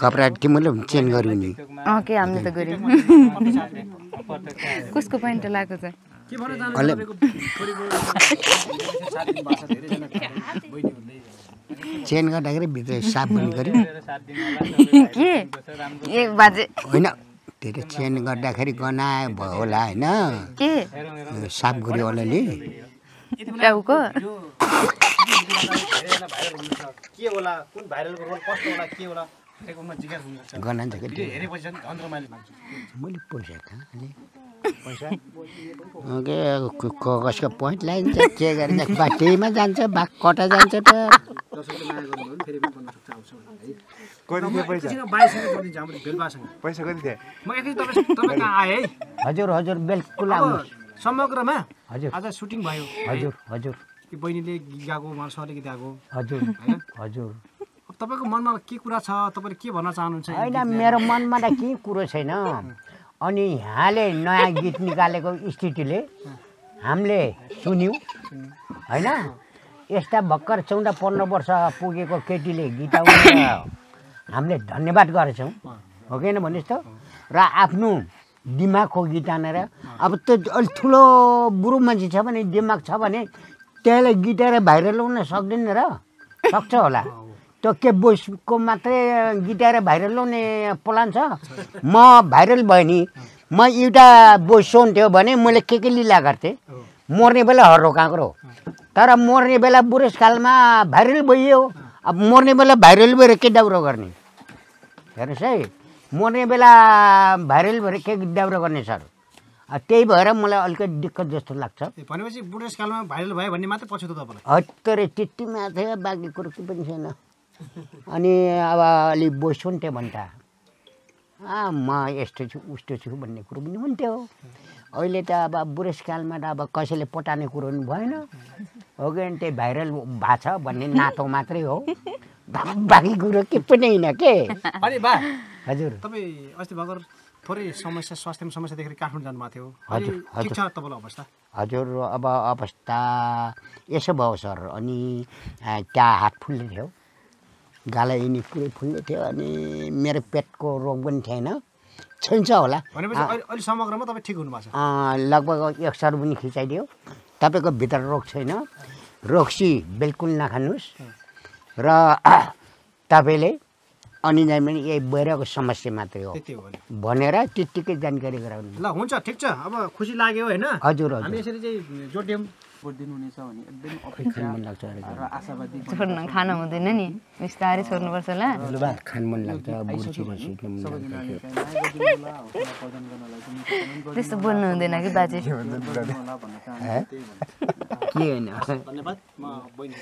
कपडा तिमीले चेन्ज गर्यो नि। अँ के हामीले त गऱ्यौँ? कसको पैन्ट लगाएको छ? के चेन्ज गर्दाखेरि भित्र साफ पनि गर्यो के? ए बाजे। होइन त्यो त चेन्ज गर्दाखेरि गनायो भयो होला होइन। के? साफ गर्यो होला नि। टाउको धेरैजना भाइरल हुनुहुन्छ के होला कुन भाइरलको रोल कस्तो होला के होला त्यसकोमा जिज्ञासा हुनुहुन्छ गनान्छ कि भिडियो हेरेपछि चाहिँ झन् रमाइलो लाग्छ मैले पैसा कहाँ हालेँ पैसा के क- कगजको पोइन्ट लगाइन्छ के गरिन्छ बाटैमा जान्छ बाघ कता जान्छ? त पैसा कति थियो आएँ है हजुर हजुर बिल्कुल समग्रमा हजुर। आज सुटिङ भयो? हजुर हजुर। कि बहिनीले गीत गाएको उहाँले सरले गीत गाएको। हजुर होइन? हजुर। तपाईँको मनमा के कुरा छ? तपाईँले के भन्न चाहनुहुन्छ यो होइन? मेरो मनमा त केही कुरो छैन। अनि यहाँले नयाँ गीत निकालेको स्थितिले हामीले सुन्यौँ। होइन? यस्ता भर्खर चौध पन्ध्र वर्ष पुगेको केटीले गीत हामीले धन्यवाद गरेछौँ। हो कि होइन भन्नुहोस् त? र आफ्नो दिमागको गीत हानेर अब त्यो अलिक ठुलो बुढो मान्छे छ भने दिमाग छ भने त्यसलाई गिटाएर भाइरल हुन सक्दैन र। सक्छ होला। त्यो के बोइसको मात्रै गिटाएर भाइरल हुने प्लान छ? म भाइरल भयो नि। म एउटा बोइस सुन्थ्यो भने मैले के के लिला गर्थेँ? मर्ने बेला हर्रो काँक्रो। तर मर्ने बेला बुढेसकालमा भाइरल भइयो। अब मर्ने बेला भाइरल भएर के दाउरो गर्ने? हेर्नुहोस् है। मर्ने बेला भाइरल भएर के दाउरो गर्ने सर? त्यही भएर मलाई अलिकति दिक्कत जस्तो लाग्छ। भनेपछि बुढेसकालमा भाइरल भयो भन्ने मात्रै पछुतो तपाईँलाई। हत्तरे त्यति माथि बाँकी कुरो केही पनि छैन। अनि अब अलिक बोस सुन्थ्यो भने त आ म यस्तो छु उस्तो छु भन्ने कुरो पनि हुन्थ्यो। अहिले त अब बुढेसकालमा त अब कसैले पटाउने कुरो पनि भएन। हो कि त्यही भाइरल भएको छ भन्ने नातो मात्रै हो। बाँकी कुरो के पनि होइन के? हजुर। तपाईँ अस्ति भर्खर थोरै समस्या स्वास्थ्यमा समस्या देखेर काठमाडौँ जानुभएको थियो हजुर, ठिक छ तपाईँलाई अवस्था? हजुर अब अवस्था यसो भयो सर। अनि त्यहाँ हात फुल्ने थियो? गाला यिनी पुरै फुल्ने थियो अनि मेरो पेटको रोग पनि थिएन। छैन होला। भनेपछि अहिले समग्रमा तपाईँ ठिक हुनुभएको छ? लगभग एक सर पनि खिचाइदियो। तपाईँको भित्र रोग छैन। रोक्सी बिल्कुल नखानुहोस्। र तपाईँले अनि जाइ पनि यही बहिरको समस्या मात्रै हो। भनेर त्यत्तिकै जानकारी गराउनु। ल हुन्छ ठिक छ। अब खुसी लाग्यो होइन। हजुर हामी हजुर यसरी चाहिँ जोड्यौँ। भोट दिनुहुनेछ भने एकदम खानु अपेक्षा मन लाग्छ अरे र आशावादी छोड्नु खानु हुँदैन नि। बिस्तारै छोड्नुपर्छ ल खानु मन लाग्छ त्यस्तो बोल्नु हुँदैन कि बाजे? के होइन? धन्यवाद म बहिनी।